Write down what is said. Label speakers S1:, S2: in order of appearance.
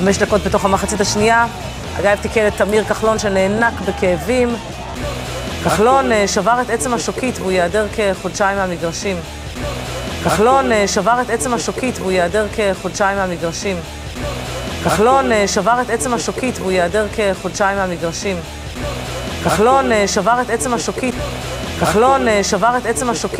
S1: חמש דקות בתוך המחצית השנייה, אגב תיקן את תמיר כחלון שנאנק בכאבים. כחלון אה, שבר את עצם השוקית והוא ייעדר כחודשיים מהמגרשים. כחלון אה, שבר את עצם השוקית והוא ייעדר כחודשיים מהמגרשים. כחלון אה, שבר את עצם השוקית והוא ייעדר כחודשיים מהמגרשים. כחלון שבר את עצם השוקית. כחלון שבר את עצם השוקית